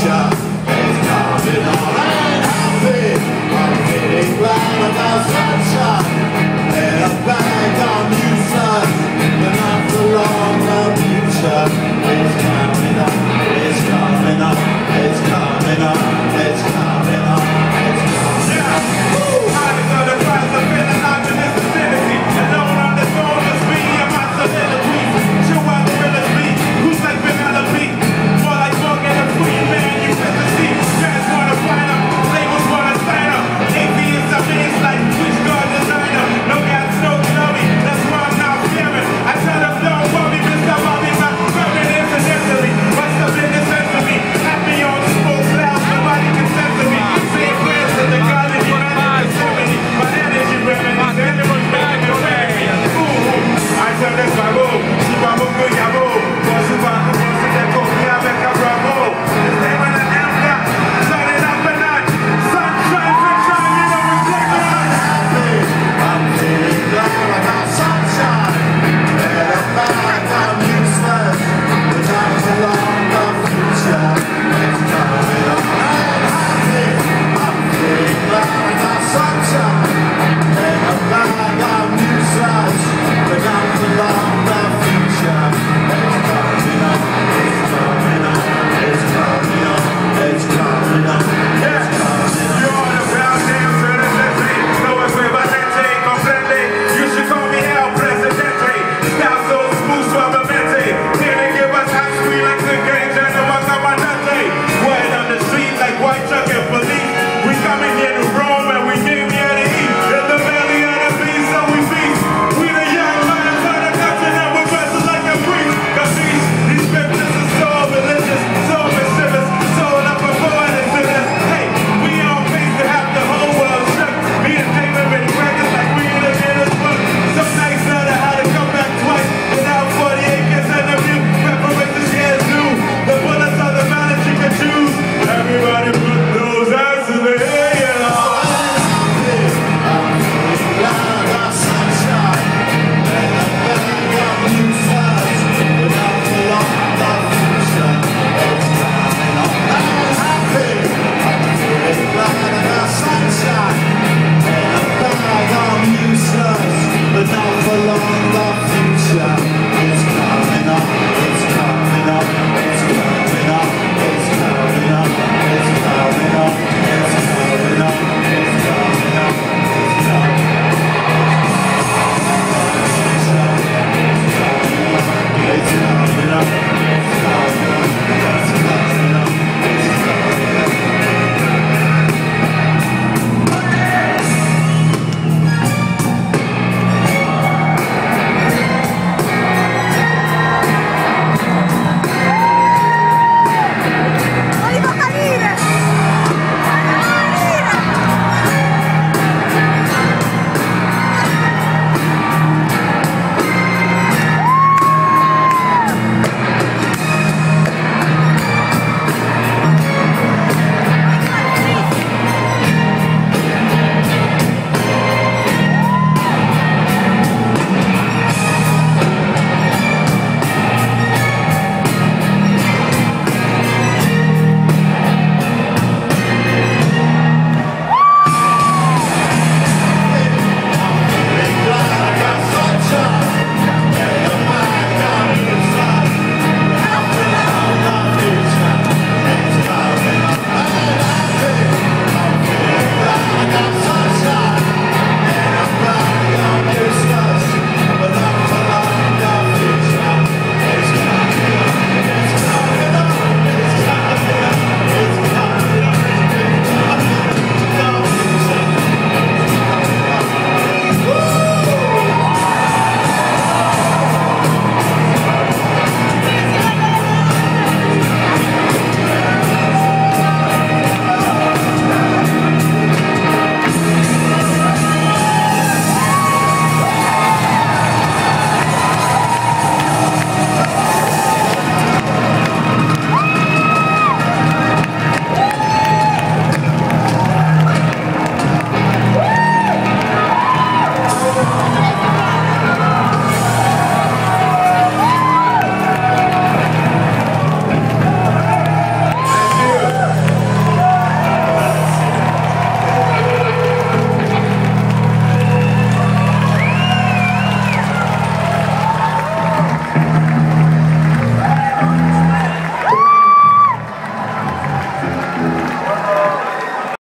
shot.